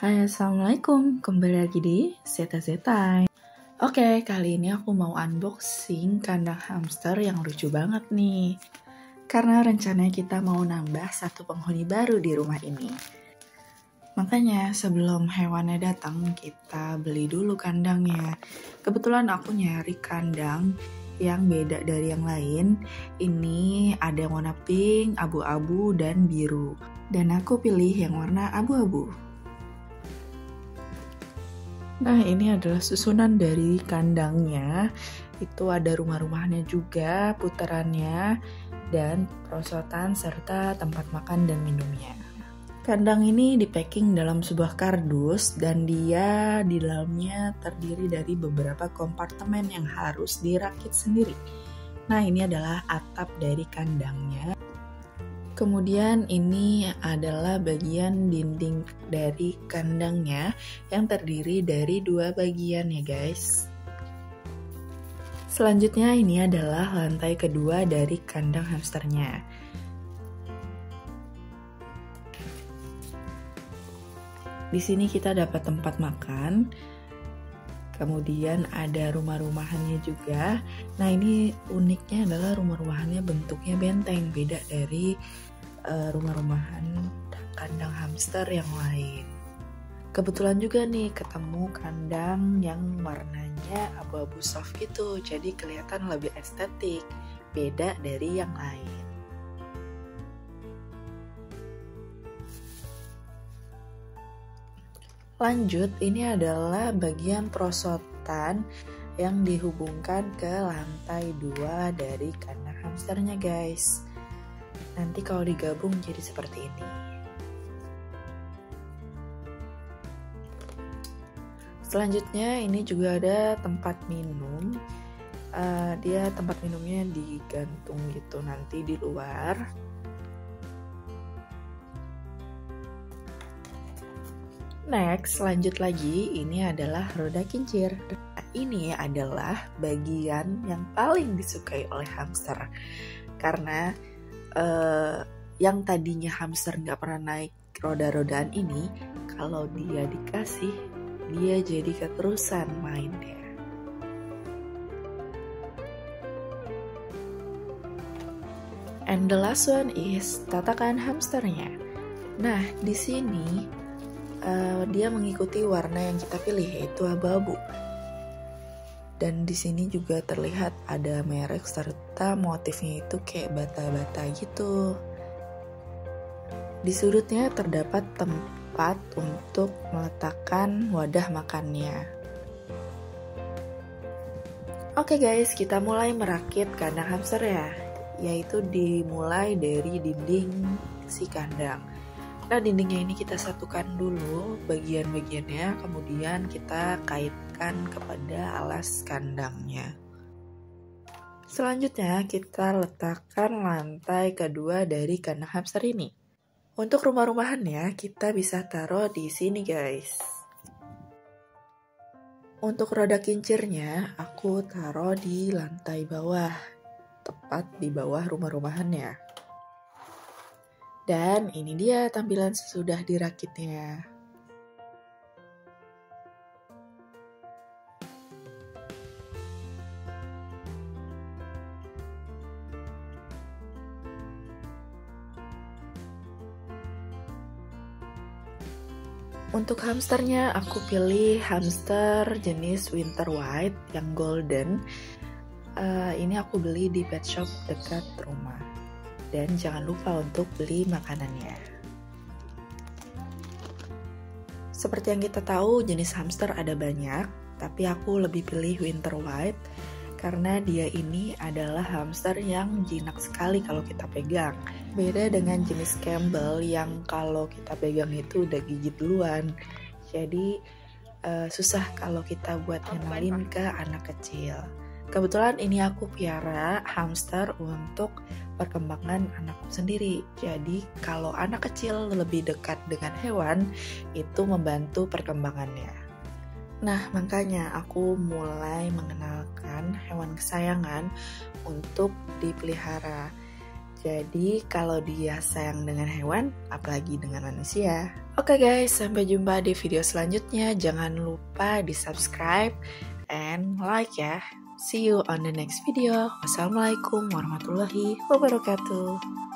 Hai assalamualaikum, kembali lagi di Zeta Zeta. Oke, kali ini aku mau unboxing kandang hamster yang lucu banget nih. Karena rencananya kita mau nambah satu penghuni baru di rumah ini. Makanya sebelum hewannya datang, kita beli dulu kandangnya. Kebetulan aku nyari kandang yang beda dari yang lain. Ini ada yang warna pink, abu-abu, dan biru. Dan aku pilih yang warna abu-abu. Nah, ini adalah susunan dari kandangnya. Itu ada rumah-rumahnya juga, putarannya, dan perosotan serta tempat makan dan minumnya. Kandang ini dipacking dalam sebuah kardus dan dia di dalamnya terdiri dari beberapa kompartemen yang harus dirakit sendiri. Nah, ini adalah atap dari kandangnya. Kemudian ini adalah bagian dinding dari kandangnya yang terdiri dari dua bagian ya guys. Selanjutnya ini adalah lantai kedua dari kandang hamsternya. Di sini kita dapat tempat makan, kemudian ada rumah-rumahannya juga. Nah ini uniknya adalah rumah-rumahannya bentuknya benteng, beda dari uh, rumah-rumahan kandang hamster yang lain. Kebetulan juga nih ketemu kandang yang warnanya abu-abu soft gitu, jadi kelihatan lebih estetik, beda dari yang lain. Lanjut, ini adalah bagian perosotan yang dihubungkan ke lantai dua dari kandang hamsternya guys. Nanti kalau digabung jadi seperti ini. Selanjutnya ini juga ada tempat minum. Uh, dia tempat minumnya digantung gitu nanti di luar. Next, lanjut lagi, ini adalah roda kincir. Ini adalah bagian yang paling disukai oleh hamster karena uh, yang tadinya hamster nggak pernah naik roda-rodaan ini, kalau dia dikasih, dia jadi keterusan mainnya. And the last one is tatakan hamsternya. Nah, di sini uh, dia mengikuti warna yang kita pilih yaitu abu-abu. Dan di sini juga terlihat ada merek serta motifnya itu kayak bata-bata gitu. Di sudutnya terdapat tempat untuk meletakkan wadah makannya. Oke guys, kita mulai merakit kandang hamster ya, yaitu dimulai dari dinding si kandang. Nah dindingnya ini kita satukan dulu bagian-bagiannya, kemudian kita kait diletakkan kepada alas kandangnya. Selanjutnya, kita letakkan lantai kedua dari kandang hamster ini. Untuk rumah-rumahannya, kita bisa taruh di sini, guys. Untuk roda kincirnya, aku taruh di lantai bawah, tepat di bawah rumah-rumahannya. Dan ini dia tampilan sesudah dirakitnya. Untuk hamsternya aku pilih hamster jenis winter white yang golden. Uh, ini aku beli di pet shop dekat rumah. Dan jangan lupa untuk beli makanannya. Seperti yang kita tahu, jenis hamster ada banyak, tapi aku lebih pilih winter white karena dia ini adalah hamster yang jinak sekali kalau kita pegang. Beda dengan jenis Campbell yang kalau kita pegang itu udah gigit duluan. Jadi uh, susah kalau kita buat ngenalin ke anak kecil. Kebetulan ini aku piara hamster untuk perkembangan anakku sendiri. Jadi kalau anak kecil lebih dekat dengan hewan itu membantu perkembangannya. Nah, makanya aku mulai mengenalkan hewan kesayangan untuk dipelihara. Jadi kalau dia sayang dengan hewan, apalagi dengan manusia. Oke guys, sampai jumpa di video selanjutnya. Jangan lupa di subscribe and like ya. See you on the next video. Wassalamualaikum warahmatullahi wabarakatuh.